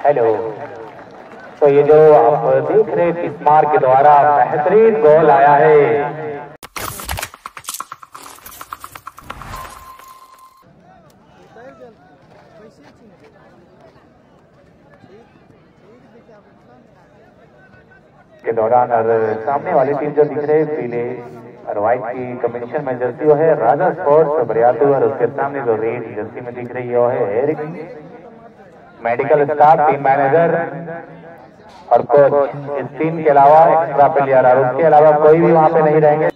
Hello तो ये जो आप देख रहे हैं इस्मार के द्वारा बेहतरीन गोल आया है। के दौरान और सामने वाली टीम जो दिख रही पीले और व्हाइट की कॉम्बिनेशन में जर्सी है राजा स्पोर्ट्स बरियातू और उसके सामने जो रेड जर्सी में दिख रही है है Eric medical staff team manager और कोच इस टीम के अलावा एक्स्ट्रा प्लेयर और उसके अलावा कोई भी वहाँ पे नहीं रहेंगे।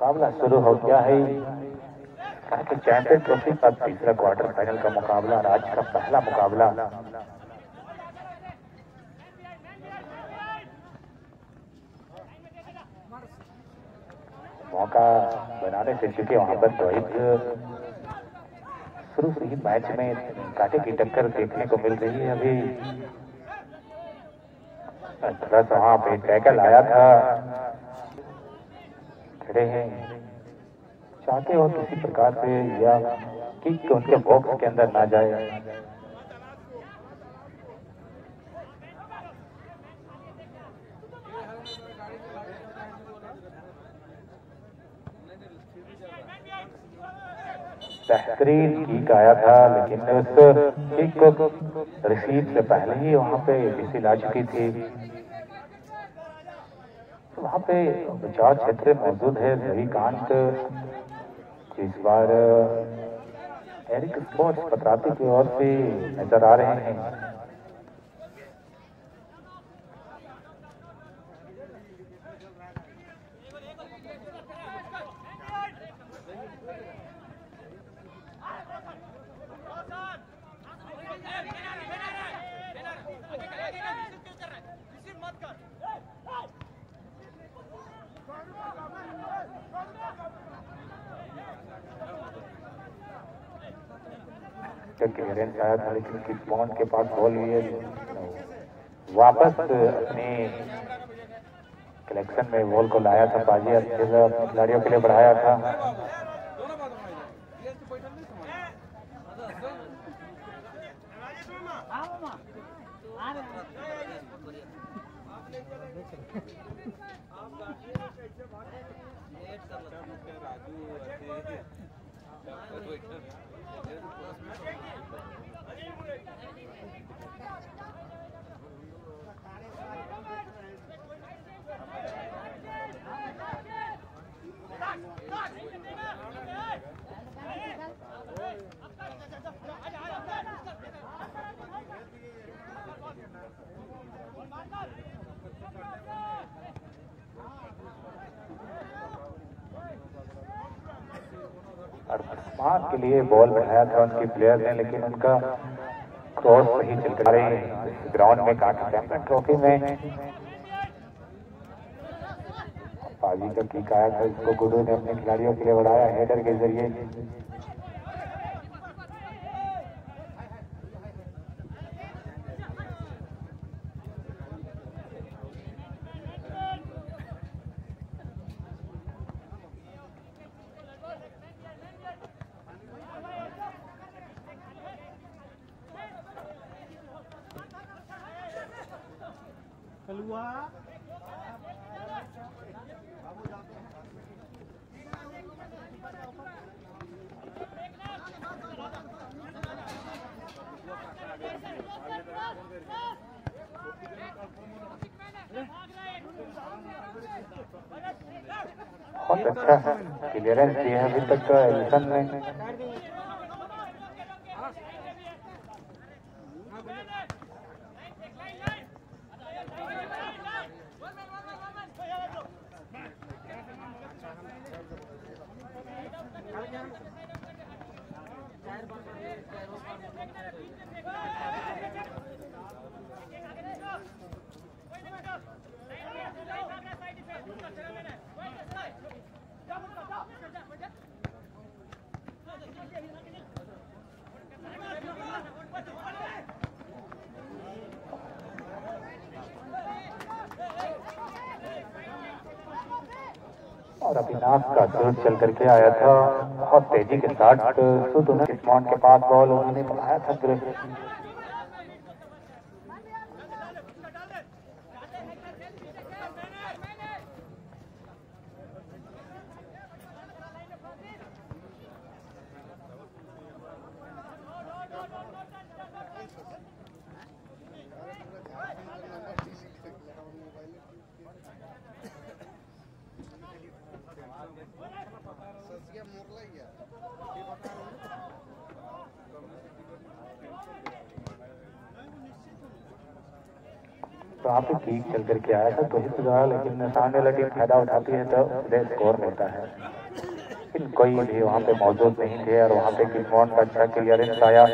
मुकाबला शुरू हो गया है। कि चैंपियन ट्रॉफी का तीसरा क्वार्टर फाइनल का मुकाबला और आज का पहला मुकाबला। मौका बनाने से चुके वहाँ पर रोहित शुरू से ही मैच में काटे की टक्कर देखने को मिल रही है अभी। थोड़ा सा वहाँ पे टैकल आया था। खड़े हैं। चाहते हो किसी प्रकार से या किक उनके बॉक्स के अंदर ना जाए। बेहतरीन किक आया था, लेकिन उस किक को रिसीव से पहले ही वहाँ पे विसिल आ चुकी थी। तो वहाँ पे बचाव क्षेत्र मौजूद है रविकांत इस बार एरिक स्पोर्ट्स पत्राती की ओर से नज़र आ रहे हैं। क्लियरेंस आया था लेकिन किस पॉइंट के पास बॉल हुई है? वापस अपने कलेक्शन में बॉल को लाया था, बाजी खिलाड़ियों के लिए बढ़ाया था। स्मार्ट के लिए बॉल बढ़ाया था उनके प्लेयर ने, लेकिन उनका क्रॉस सही चल रहे ग्राउंड में काटा चैंपियन ट्रॉफी में पाजी का किक आया था, इसको गुरु ने अपने खिलाड़ियों के लिए बढ़ाया हेडर के ज़रिए। Keluar बहुत अच्छा क्लियरेंस दिया है अभी तक एलिसन ने और अविनाश का ज़ोर चल करके आया था। बहुत तेज़ी के साथ के पास बॉल उन्होंने बनाया था ग्रिप काफ़ी ठीक चल करके आया था तो रहा लेकिन सामने वाला टीम फ़ायदा उठाती है तो सीधे स्कोर मिलता है लेकिन कोई भी वहाँ पे मौजूद नहीं थे और वहाँ पे किस्मोन का अच्छा क्लियरेंस आया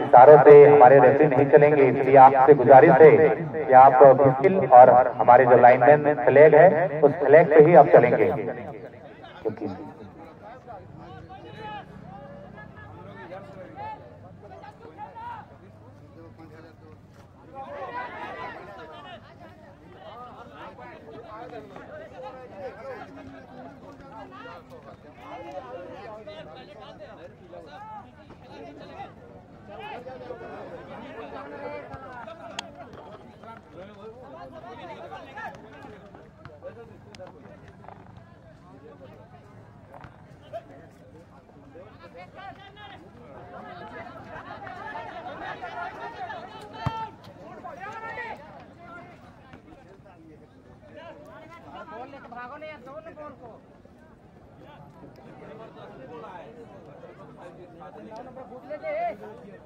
इशारों से हमारे रेफरी नहीं चलेंगे, इसलिए आपसे गुजारिश है कि आप मुश्किल और हमारे जो लाइनमैन फ्लैग है, उस फ्लैग पे ही आप चलेंगे। क्योंकि बोला है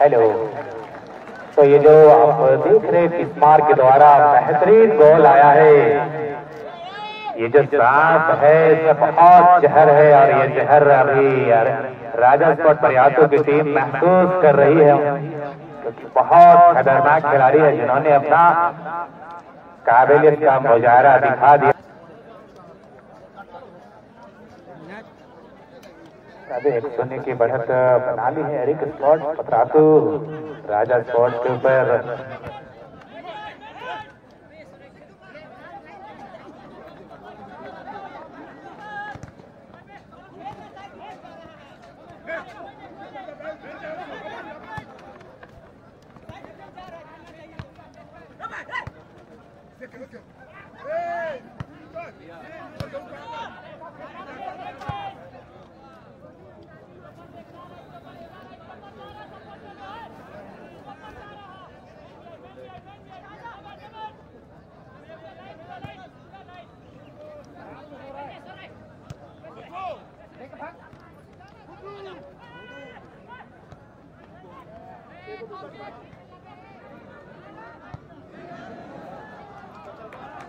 हेलो तो ये जो आप देख रहे किस्मार के द्वारा बेहतरीन गोल आया है। ये जो सांप है इसमें बहुत जहर है और ये जहर अभी राजा प्रयासों की टीम महसूस कर रही है। क्योंकि बहुत खतरनाक खिलाड़ी है जिन्होंने अपना काबिलियत का मुजाहरा दिखा दिया। एक शून्य की बढ़त बना ली है एरिक स्पॉट पत्रातु। राजा स्पॉट के ऊपर।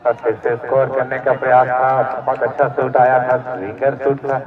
और फिर से स्कोर करने का प्रयास था। बहुत अच्छा शूट आया था स्विंगर शूट था।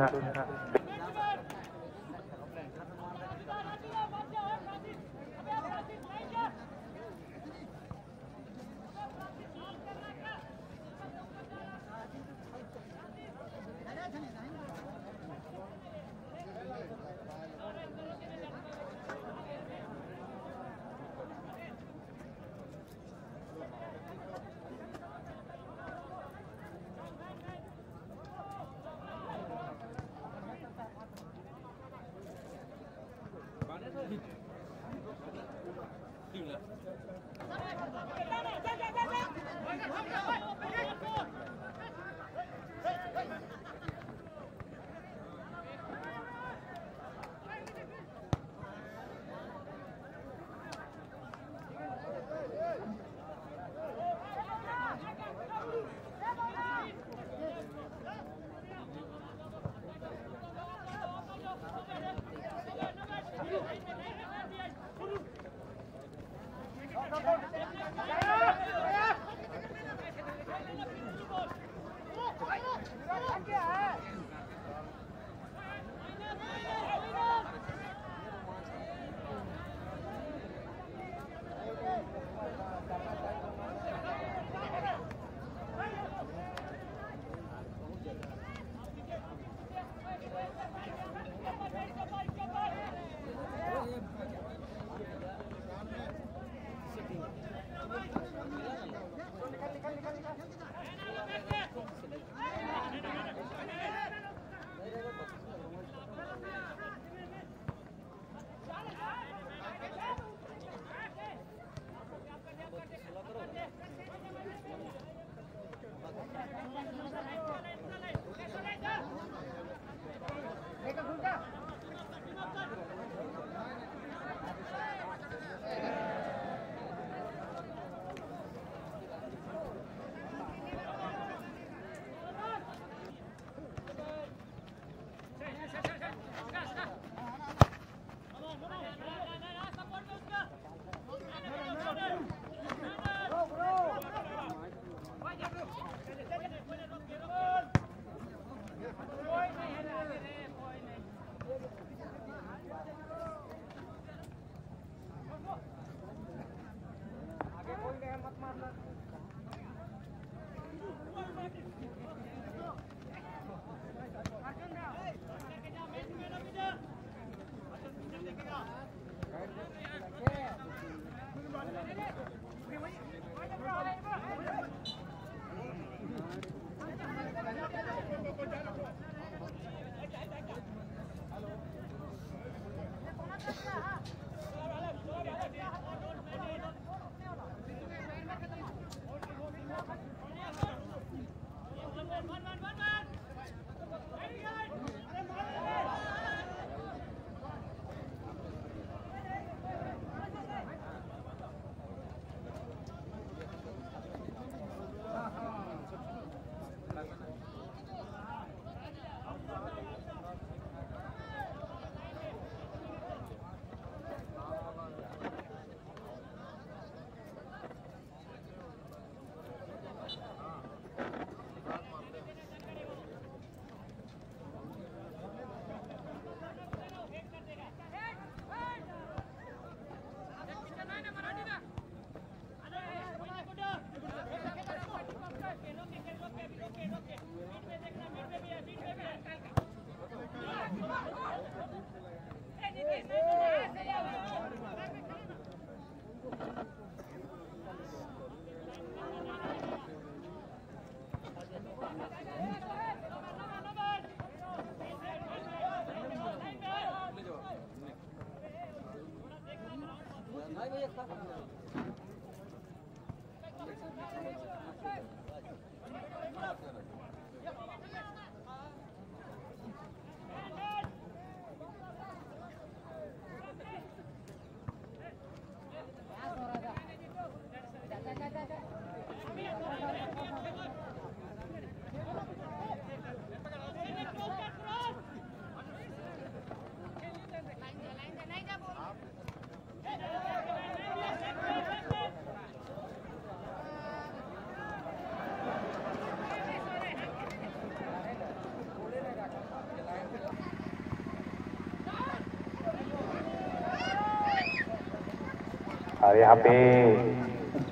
और यहाँ पे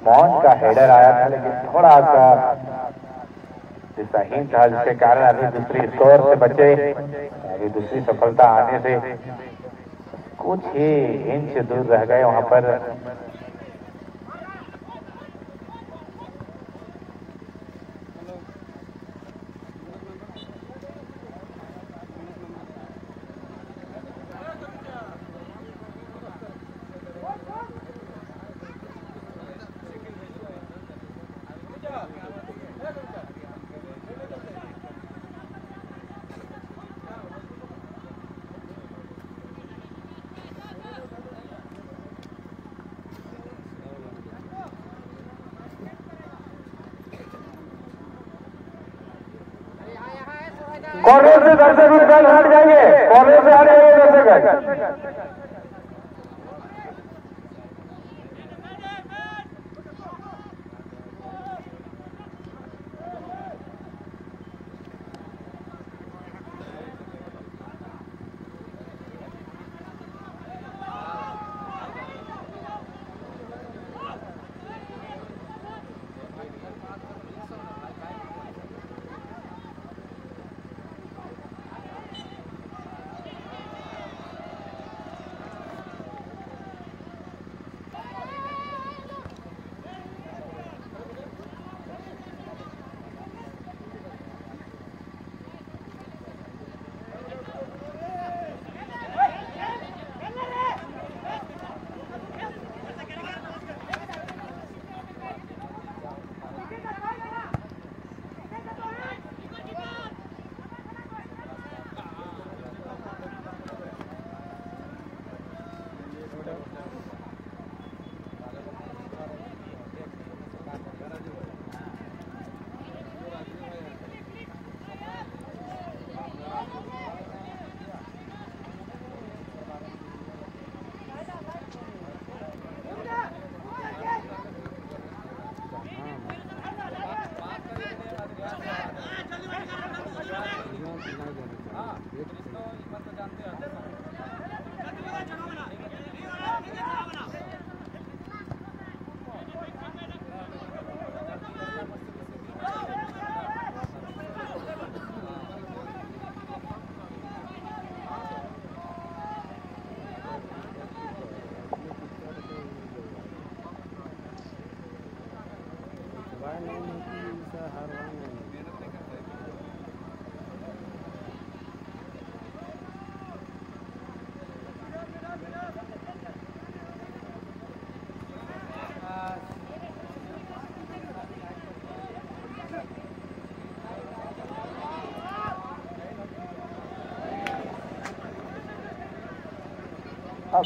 मॉन का हेडर आया था, लेकिन थोड़ा सा सही था, जिसके कारण अभी दूसरी स्कोर से बचे अभी दूसरी सफलता आने से कुछ ही इंच दूर रह गए वहाँ पर। कॉर्नर से भी बैल हट जाएँगे। कॉर्नर से हट जाइए से हाँ,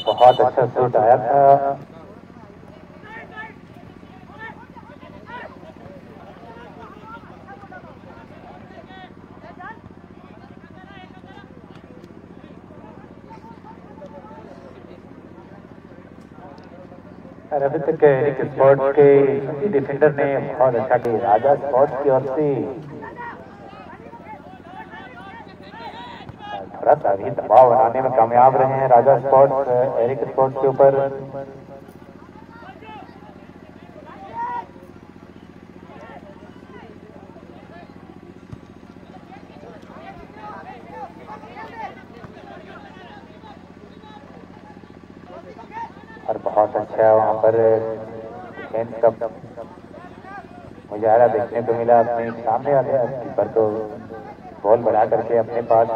बहुत अच्छा शूट आया था। अभी स्पोर्ट्स के डिफेंडर ने बहुत अच्छा किया। राजा स्पोर्ट्स की ओर से। थोड़ा सा अभी दबाव बनाने में कामयाब रहे हैं राजा स्पोर्ट्स एरिक स्पोर्ट्स के ऊपर और बहुत अच्छा वहाँ पर डिफेंस का मुजाहरा देखने को मिला। अपने सामने वाले पर तो बॉल बढ़ा करके अपने पास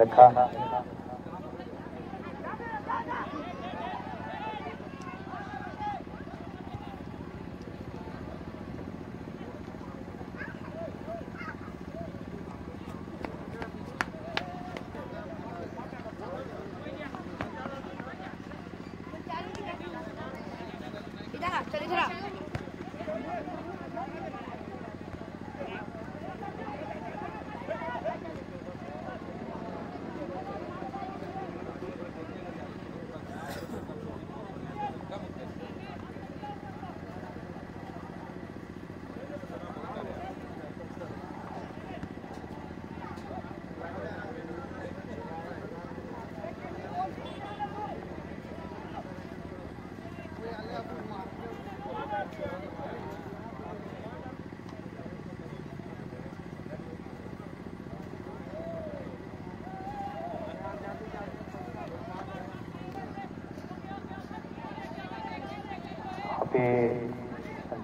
रखा।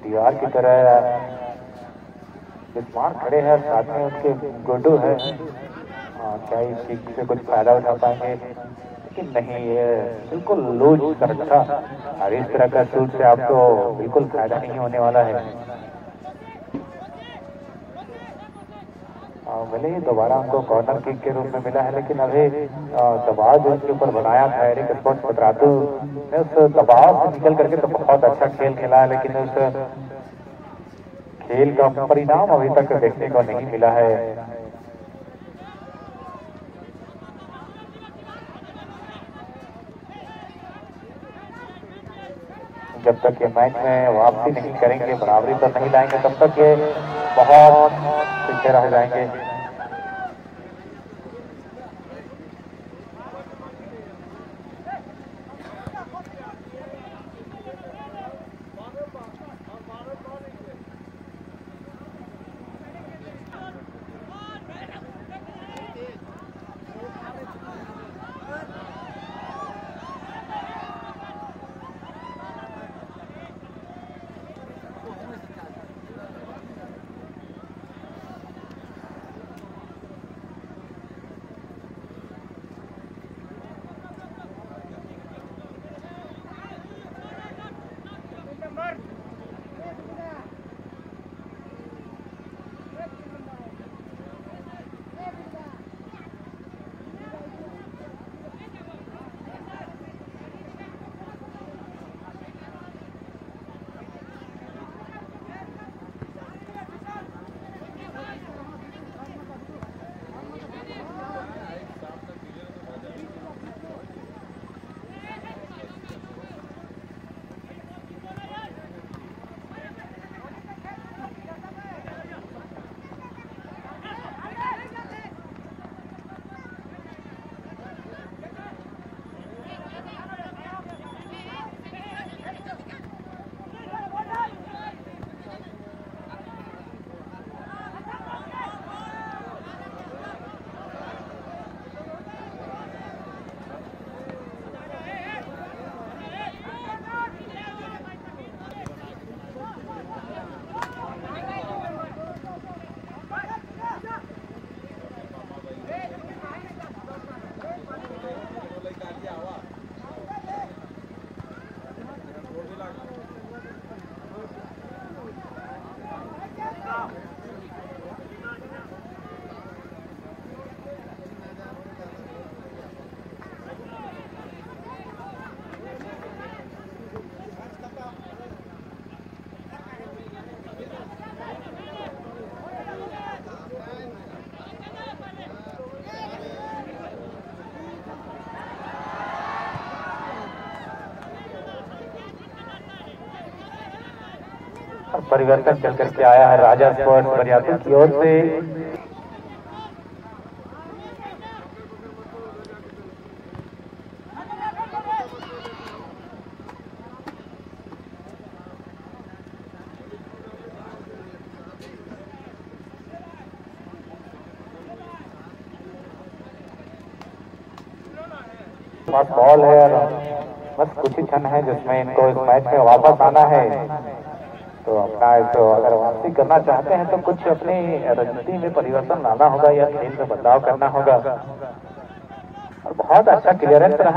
दीवार की तरह विद्वान खड़े हैं साथ में उसके गुड्डू है। आ, क्या इस चीज़ से कुछ फ़ायदा उठा पाएँगे? लेकिन नहीं ये बिल्कुल लूज सुरक्षा और इस तरह का सूट से आपको बिल्कुल फ़ायदा नहीं होने वाला है आ, भले ही दोबारा हमको कॉर्नर किक के रूप में मिला है, लेकिन अभी दबाव जो उसके ऊपर बनाया था एरिक स्पोर्ट्स पतरातू ने उस दबाव से निकल करके तो बहुत अच्छा खेल खेला है, लेकिन उस खेल का परिणाम अभी तक देखने को नहीं मिला है। जब तक ये मैच में वापसी नहीं करेंगे, बराबरी पर नहीं लाएँगे, तब तक ये बहुत पीछे रह जाएँगे। परिवर्तन चल करके आया है राजा स्पोर्ट्स बरियातू की ओर से। बॉल है और बस कुछ ही क्षण है जिसमें इनको इस मैच में वापस आना है। तो है तो अगर वापसी करना चाहते हैं तो कुछ अपनी रणनीति में परिवर्तन लाना होगा या खेल में बदलाव करना होगा। और बहुत अच्छा क्लियरेंस रहा